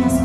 basta